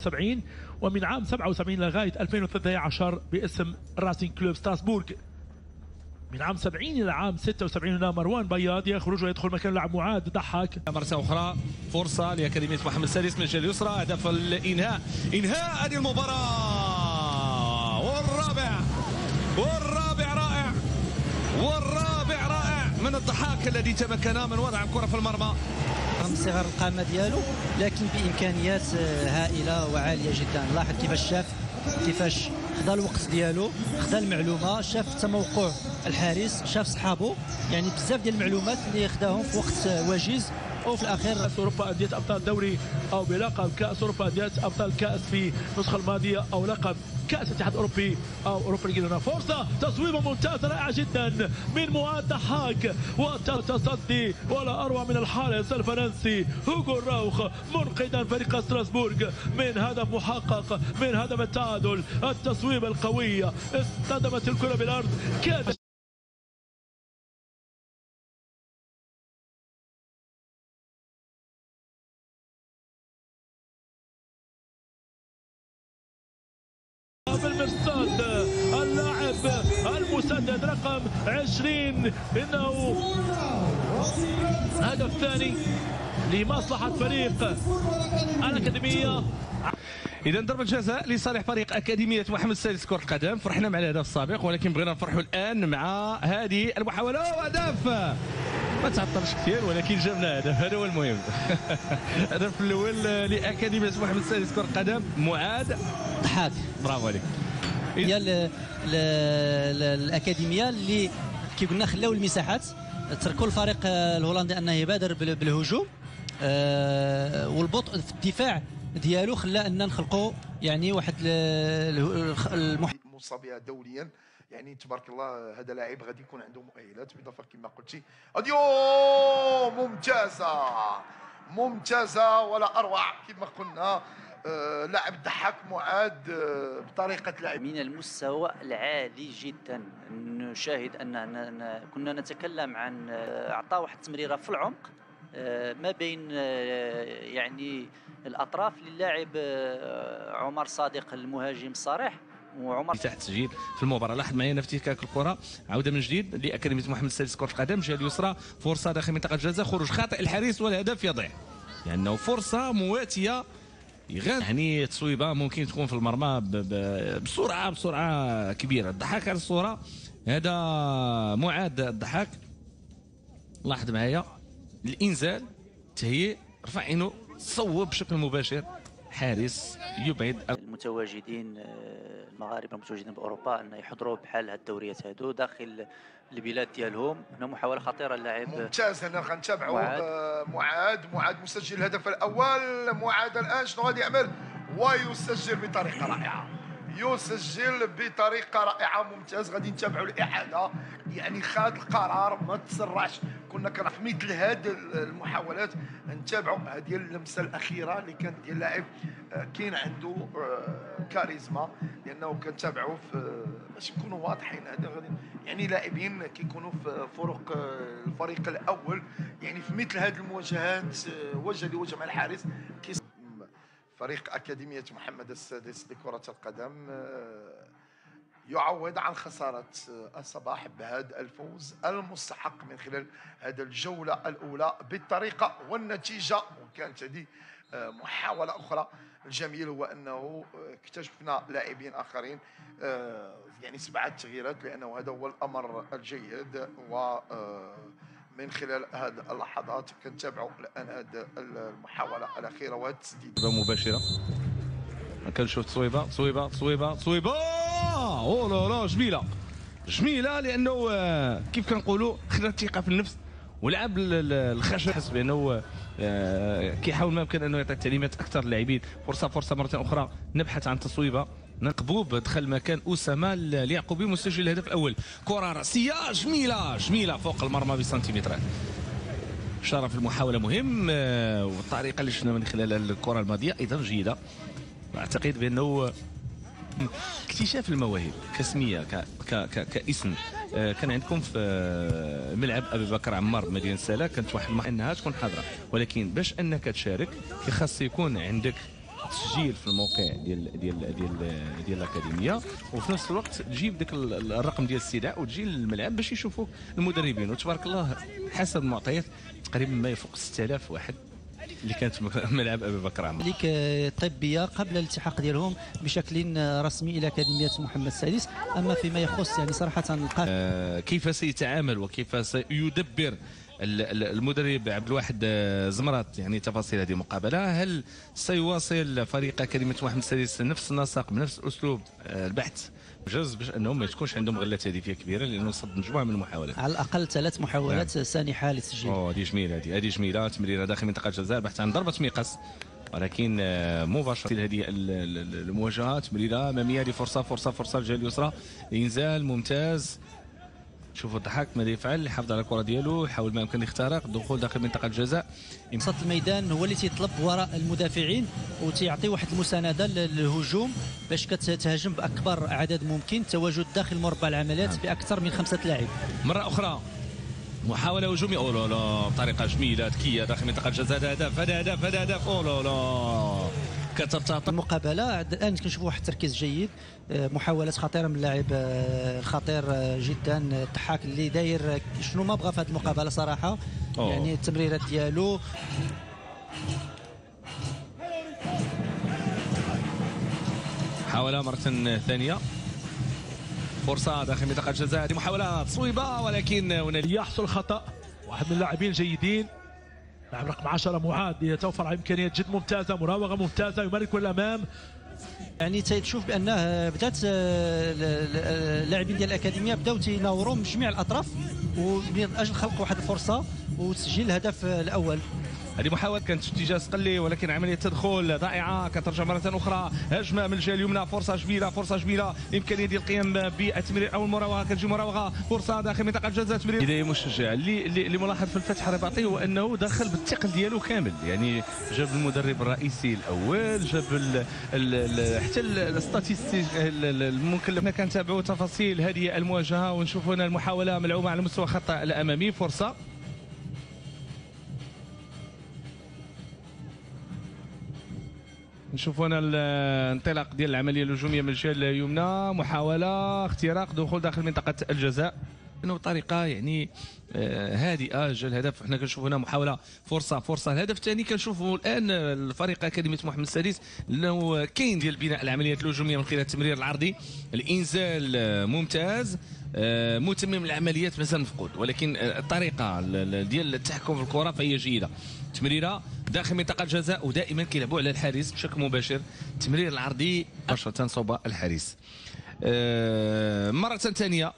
70 ومن عام 77 لغاية 2013 باسم راسين كلوب ستراسبورغ. من عام 70 إلى عام 76 هنا مروان بياض يخرج ويدخل مكان لاعب معاد. ضحك. مرة أخرى فرصة لأكاديمية محمد السادس من الجهة اليسرى هدف الإنهاء. إنهاء هذه المباراة. والرابع. والرابع رائع. والرابع رائع. من الضحاك الذي تمكن من وضع الكرة في المرمى. رغم صغر القامة ديالو لكن بإمكانيات آه، هائلة وعالية جدا. لاحظ كيفاش شاف كيفاش خدا الوقت ديالو خدا المعلومة شاف تموقع الحارس شاف صحابه يعني بزاف ديال المعلومات اللي خداهم في وقت آه، وجيز. وفي الأخير كأس أوروبا أندية أبطال الدوري أو بلقب كأس أوروبا أندية أبطال الكأس في النسخة الماضية أو لقب. كأس الاتحاد الأوروبي أو أوروبا ليج هنا فرصة. تصويبة ممتازة رائعة جدا. من معاد ضحاك وتصدي ولا أروع من الحارس الفرنسي هوغو راوخ منقذا فريق ستراسبورغ. من هدف محقق من هدف التعادل التصويبة القوية اصطدمت الكرة بالأرض. كانت بالمرصاد اللاعب المسدد رقم 20 إنه هدف ثاني لمصلحة فريق الأكاديمية. إذا ضربة جزاء لصالح فريق أكاديمية محمد السادس كرة القدم. فرحنا مع الهدف السابق ولكن بغينا نفرحوا الآن مع هذه المحاولة وهدف ما تعطلش كثير ولكن جبنا هدف. هذا هو المهم. الهدف الأول لأكاديمية محمد السادس كرة القدم معاد ضحاك برافو عليك. هي ال- ال- ال- الأكاديمية اللي كي قلنا خلاو المساحات تركوا الفريق الهولندي أنه يبادر بال- بالهجوم آه، والبطء في الدفاع ديالو خلى أن نخلقوا يعني واحد ال- ال- المح... بها دوليا. يعني تبارك الله هذا لاعب غادي يكون عنده مؤهلات بالاضافه كما قلتي. أديو! ممتازة! ممتازة ولا أروع كما قلنا. لاعب ضحك معاد آه بطريقة لعب. من المستوى العالي جدا. نشاهد أن أن- أن- كنا نتكلم عن آه، اعطاء واحد التمريرة في العمق آه، ما بين آه، يعني الأطراف للاعب آه، عمر صادق المهاجم الصريح وعمر تحت التسجيل في المباراة. لاحظ معي هنا في افتكاك الكرة. عودة من جديد لأكاديمية محمد السادس كرة القدم. الجهه اليسرى. فرصة داخل منطقة الجزاء. خروج خاطئ الحارس والهدف يضيع. لأنه فرصة مواتية يغاد يعني تصويبة ممكن تكون في المرمى بسرعة بسرعة كبيرة. الضحك على الصورة هذا معاد الضحك. لاحظ معايا الإنزال تهيئ رفع عينه صوب بشكل مباشر حارس يبعد المتواجدين آه، المغاربة المتواجدين بأوروبا أن يحضروا بحال هاد الدوريات هادو داخل البلاد ديالهم. هنا محاولة خطيرة اللاعب. ممتاز هنا غنتابعوا. آه، معاد. معاد مسجل الهدف الأول. معاد الآن شنو غادي يعمل؟ ويسجل بطريقة رائعة. يسجل بطريقة رائعة ممتاز. غادي نتابعوا الإعادة. يعني خاد القرار ما تسرعش. كنا في مثل هذه المحاولات. نتابعوا هذه اللمسة الأخيرة اللي كانت ديال اللاعب. آه، كاين عنده آه، كاريزما. لأنه كنتابعوا في باش نكونوا واضحين. هذا غادي يعني لاعبين كيكونوا في فرق آه، الفريق الأول. يعني في مثل هذه المواجهات آه، وجه لوجه مع الحارس. كيس- فريق أكاديمية محمد السادس لكرة القدم آه، يعوض عن خسارة آه، الصباح بهذا الفوز المستحق من خلال هذه الجولة الأولى بالطريقة والنتيجة. وكانت هذه آه، محاولة أخرى الجميل هو أنه اكتشفنا لاعبين آخرين يعني سبعة تغييرات لأنه هذا هو الأمر الجيد و من خلال هذه اللحظات كنتابعوا الآن هذه المحاولة الأخيرة وهذا التسديد مباشرة. كنشوف تصويبه تصويبه تصويبه تصويبه أو لا لا جميلة. جميلة لأنه آه، كيف كنقولوا خدا الثقه في النفس ولعب ال- ال- الخشب. حس بانه آه، كيحاول ما يمكن أنه يعطي تعليمات أكثر للاعبين. فرصة فرصة مرة أخرى نبحث عن تصويبة. نقبوب دخل مكان أسامة اليعقوبي مسجل الهدف الأول. كرة رأسية جميلة جميلة فوق المرمى بسنتيمترات. شرف المحاولة مهم آه، والطريقة اللي شفنا من خلال الكرة الماضية أيضا جيدة. أعتقد بأنه اكتشاف المواهب كاسمية ك... ك... ك... كاسم. آه، كان عندكم في آه، ملعب أبي بكر عمار بمدينه سلا كانت واحد إنها تكون حاضرة. ولكن باش أنك تشارك خاص يكون عندك التسجيل في الموقع ديال ديال ديال ديال الأكاديمية وفي نفس الوقت تجيب داك ال- الرقم ديال الاستدعاء وتجي للملعب باش يشوفوك. المدربين وتبارك الله حسب المعطيات تقريبا ما يفوق 6000 واحد اللي كانت ملعب أبي بكر عمر. ليك طبية قبل الالتحاق ديالهم بشكل رسمي إلى أكاديمية محمد السادس أما فيما يخص يعني صراحة القائد آه، كيف سيتعامل وكيف سيدبر المدرب عبد الواحد آه، زمرات يعني تفاصيل هذه المقابلة. هل سيواصل فريق أكاديمية محمد السادس نفس النسق بنفس الاسلوب آه، البحث؟ بجوز باش أنهم ما تكونش عندهم غلات هدفيه كبيرة لأنه صد مجموعة من المحاولات. على الأقل ثلاث محاولات سانحه للتسجيل أوه هذه جميلة هذه هذه جميلة. تمريره داخل منطقة الجزاء البحث عن ضربة مقص ولكن آه، مباشرة هذه ال- ال- ال- المواجهات تمريرة أمامية لفرصة فرصة فرصة الجهه اليسرى. إنزال ممتاز. شوفوا الضحك ماذا يفعل يحافظ على الكرة ديالو يحاول ما يمكن اختراق دخول داخل منطقة الجزاء. وسط الميدان هو اللي تيطلب وراء المدافعين وتيعطي واحد المساندة للهجوم باش كتهاجم بأكبر عدد ممكن التواجد داخل مربع العمليات بأكثر من خمسة لاعبين مرة أخرى محاولة هجومية. أوه لا لا بطريقة جميلة ذكية داخل منطقة الجزاء. هذا هدف هذا هدف هذا هدف. أوه لا لا. كترتاط المقابلة الآن كنشوفوا واحد التركيز جيد آه، محاولات خطيرة من اللاعب آه، خطير آه، جدا آه، الضحاك اللي داير آه، شنو ما بغى في هذه المقابلة صراحة أوه. يعني التمريرات ديالو. محاولة مرة ثانية. فرصة داخل منطقة الجزاء هذه محاولة تصويبة ولكن هنالك يحصل خطأ. واحد من اللاعبين الجيدين. لاعب رقم 10 معاد يتوفر على امكانيات جد ممتازة مراوغة ممتازة يمرك الامام يعني تشوف بأنه آه، بدأت آه، ال- ال- اللاعبين ديال الأكاديمية بداو تيناوروا من جميع الأطراف ومن أجل خلق واحد الفرصة وتسجيل الهدف آه، الأول. هذه محاولة كانت في اتجاه صقلي ولكن عملية تدخل ضائعة. كترجع مرة أخرى هجمة من الجهة اليمنى. فرصة جميلة فرصة جميلة. إمكانية ديال القيام بالتمرير أو المراوغة. كتجي مراوغة فرصة داخل منطقة الجزاء. تمرير. بداية مشجع اللي اللي ملاحظ في الفتح الرباطي هو أنه دخل بالثقل ديالو كامل. يعني جاب المدرب الرئيسي الأول جاب ال ال حتى الاستاتيستيك لما كنتابعوا تفاصيل هذه المواجهة. ونشوف هنا المحاولة ملعوبة على مستوى الخط الأمامي. فرصة. نشوف هنا الانطلاق ديال العملية الهجومية من الجهة اليمنى. محاولة اختراق دخول داخل منطقة الجزاء. إنه بطريقه يعني آه، هادئة جا الهدف. حنا كنشوف هنا محاولة فرصة فرصة. الهدف الثاني كنشوفوا الآن الفريق أكاديمية محمد السادس انه كاين ديال بناء العمليات الهجومية من خلال التمرير العرضي. الإنزال آه، ممتاز. آه، متمم العمليات مازال مفقود. ولكن الطريقة ال- ال- ديال التحكم في الكرة فهي جيدة. تمريرة داخل منطقة الجزاء ودائما كيلعبوا على الحارس بشكل مباشر. التمرير العرضي مباشره صوب الحارس. آه، مرة ثانية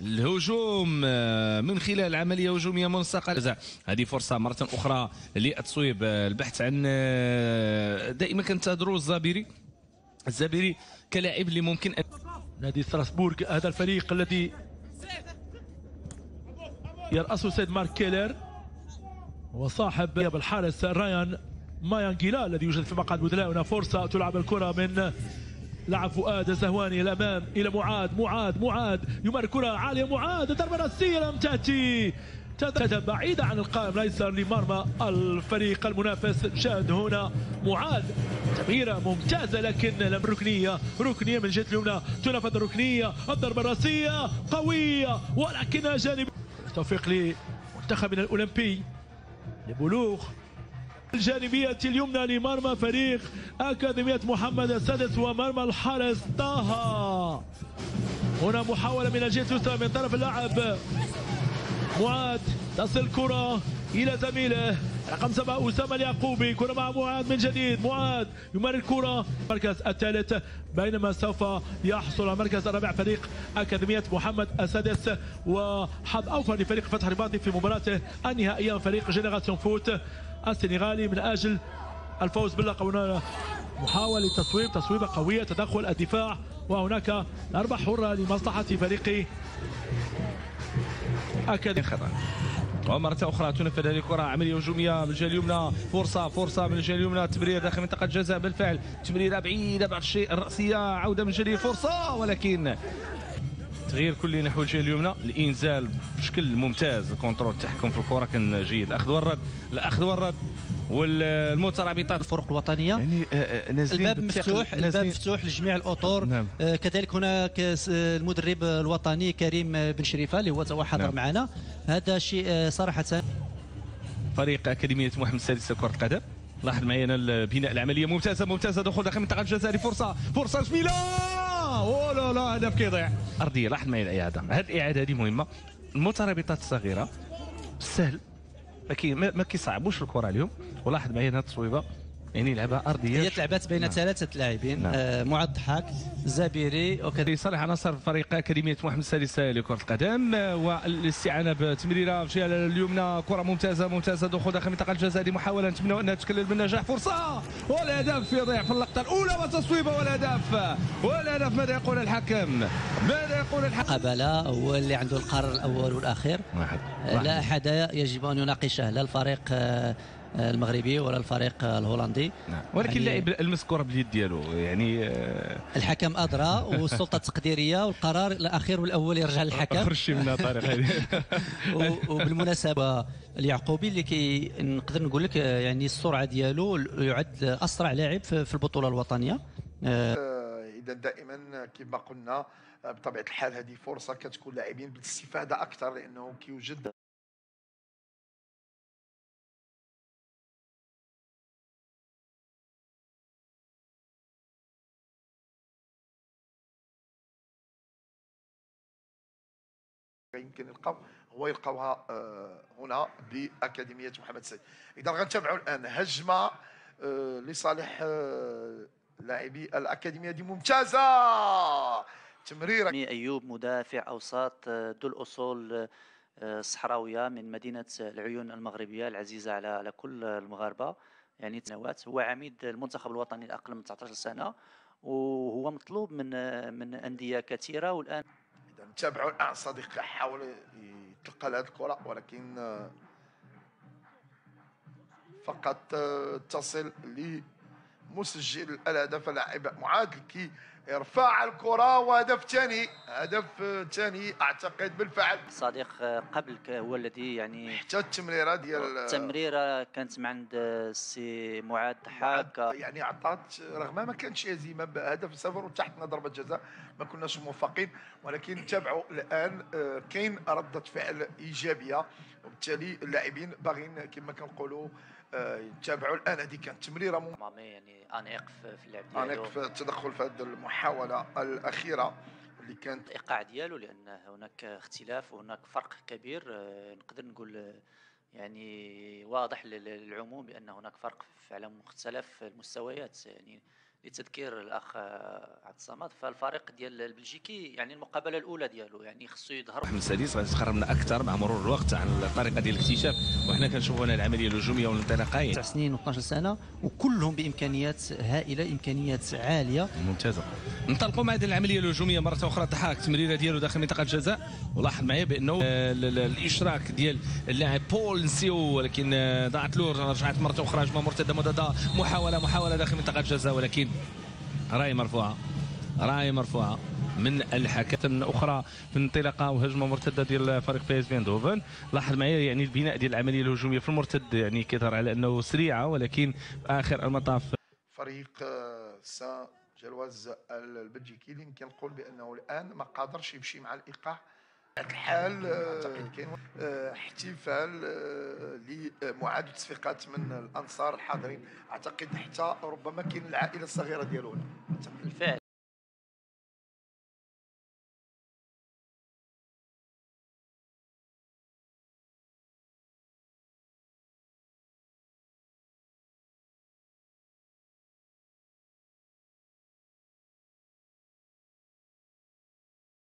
الهجوم آه، من خلال العملية هجومية منسقه. هذه فرصة مرة أخرى للتصويب آه، البحث عن دائما كنتظروا الزابيري. الزابيري كلاعب اللي ممكن أن نادي ستراسبورغ هذا الفريق الذي يرأسه سيد مارك كيلر. وصاحب الحارس رايان مايانجيلا الذي يوجد في مقعد بدلاء هنا فرصة تلعب الكرة من لعب فؤاد الزهواني الأمام إلى معاد معاد معاد. يمر كرة عالية معاد. ضربة رأسية لم تذهب بعيدة عن القائم الأيسر لمرمى الفريق المنافس. شاهد هنا معاد. تمريرة ممتازة لكن لم ركنية. ركنية من الجهة اليمنى. تنفذ الركنية. الضربة الرأسية قوية ولكنها جانب. توفيق لمنتخبنا الأولمبي. لبلوغ. الجانبية اليمنى لمرمى فريق أكاديمية محمد السادس ومرمى الحارس طه. هنا محاولة من الجهة اليسرى من طرف اللاعب معاد تصل كرة إلى زميله. رقم سبعة أسامة اليعقوبي. كرة مع معاد من جديد. معاد يمر الكرة. المركز الثالث. بينما سوف يحصل على المركز الرابع فريق أكاديمية محمد السادس. وحظ أوفر لفريق فتح رباطي في مباراته النهائية. فريق جنراسيون فوت السنغالي من أجل الفوز باللقب. هنا محاولة تصويب تصويبة قوية تدخل الدفاع. وهناك ضربة حرة لمصلحة فريق أكاديمية. ومرة أخرى تنفذ هذه الكرة عملية هجومية من الجهة اليمنى. فرصة فرصة من الجهة اليمنى. تمرير داخل منطقة الجزاء بالفعل. تمريرة بعيدة بعض الشيء الرأسية عودة من جديد فرصة ولكن تغيير كلي نحو الجهة اليمنى. الإنزال بشكل ممتاز. الكونترول التحكم في الكرة. كان جيد. الأخذ والرد. الأخذ والرد. والمترابطات الفرق الوطنية. يعني آه، آه، نازلين الباب مفتوح الباب مفتوح لجميع الأطر. نعم. آه، كذلك هناك المدرب الوطني كريم بن شريفة اللي هو توا حاضر نعم. معنا. هذا شيء صراحة. فريق أكاديمية محمد السادس لكره القدم. لاحظ معي أنا البناء العملية. ممتازة ممتازة. دخول داخل المنطقة الجزائري. فرصة فرصة جميلة. أو لا لا هدف كيضيع. أرضية لاحظ معي الإعادة. هذه الاعاده هذه مهمة. المترابطات الصغيرة سهل. ما كي ما كيصعبوش الكرة عليهم ولاحظ معي هذه التصويبه يعني لعبها أرضية. هي تلعبات بين نعم. ثلاثة لاعبين نعم. آه، معد ضحاك زبيري وكذلك لصالح عناصر فريق أكاديمية محمد السادس لكرة القدم آه، والاستعانة بتمريرة في اليمنى. كرة ممتازة ممتازة. دخول داخل المنطقة الجزائرية محاولة نتمنى أنها تكلل بالنجاح. فرصة! والهدف يضيع في اللقطة الأولى وتصويبة والهدف والهدف ماذا يقول الحكم؟ ماذا يقول الحكم؟ قبله هو اللي عنده القرار الأول والأخير. واحد. آه، لا أحد يجب أن يناقشه لا الفريق آه، المغربي ولا الفريق الهولندي. نعم. ولكن يعني اللاعب المس الكرة باليد ديالو يعني آه، الحكم أدرى والسلطة التقديريه والقرار الأخير والأول يرجع للحكم. خرجتي منها و- وبالمناسبة اليعقوبي اللي كي نقدر نقول لك آه، يعني السرعة ديالو يعد أسرع لاعب في في البطولة الوطنية. آه، إذا دائما كما قلنا بطبيعة الحال هذه فرصة كتكون لاعبين بالاستفادة أكثر لأنه كيوجد يمكن يلقاو هو يلقاوها آه، هنا بأكاديمية محمد السيد إذا غنتابعوا الآن هجمة آه، لصالح آه، لاعبي الأكاديمية دي ممتازة. تمريرة. يعني أيوب مدافع أوساط ذو الاصول آه، صحراوية من مدينة العيون المغربية العزيزة على على كل المغاربة. يعني سنوات هو عميد المنتخب الوطني الأقل من 19 سنة وهو مطلوب من من أندية كثيرة والآن نتابعوا الان صديقي حاول يتلقى لهذه الكرة ولكن آه، فقط آه، تصل لمسجل الهدف اللاعب معاد كي يرفع الكرة وهدف ثاني هدف آه، ثاني أعتقد بالفعل. صديق آه، قبل ك- هو الذي يعني حتى التمريرة ديال التمريرة كانت من عند آه، السي معاد ضحاك يعني عطات رغم ما كانش هزيمه بهدف صفر وتحتنا ضربة جزاء ما كناش موفقين. ولكن نتابعوا الآن آه، كاين ردة فعل إيجابية. وبالتالي اللاعبين باغيين كما كنقولوا آه، يتابعوا الان هذه كانت تمريرة مم- مامي يعني أنيق في اللعب أنيق ديالو في التدخل في هذه المحاولة الأخيرة اللي كانت. الإيقاع ديالو لأن هناك اختلاف وهناك فرق كبير. آه، نقدر نقول آه، يعني واضح لل- للعموم بأن هناك فرق في- على مختلف المستويات. يعني لتذكير الأخ عبد الصمد فالفريق ديال البلجيكي يعني المقابلة الأولى ديالو يعني خصو يظهر. محمد السادس غادي تخربنا أكثر مع مرور الوقت عن الطريقة ديال الاكتشاف وحنا كنشوفوا هنا العملية الهجومية والانطلاقه تسع سنين و12 سنة وكلهم بإمكانيات هائلة إمكانيات عالية. ممتازة. ننطلقوا مع هذه العملية الهجومية مرة أخرى ضحاك التمريرة ديالو داخل منطقة الجزاء. ولاحظ معايا بأنه ال- ال- الإشراك ديال اللاعب بول نسيو ولكن ضاعت له رجعت مرة أخرى هجمه مرتدة مضاده محاولة محاولة داخل منطقة الجزاء ولكن راية مرفوعة راية مرفوعة من الحكم أخرى في انطلاقة وهجمة مرتدة ديال فريق PSV لاحظ معايا يعني البناء ديال العملية الهجومية في المرتد يعني كيظهر على أنه سريعة ولكن في آخر المطاف. فريق آه، سان جلواز البلجيكي اللي يمكن نقول بأنه الآن ما قادرش يمشي مع الإيقاع الحال آه، آه، احتفال آه، لمعاد تصفيقات من الأنصار الحاضرين أعتقد حتى ربما كاين العائلة الصغيرة ديالو. أعتقد. بالفعل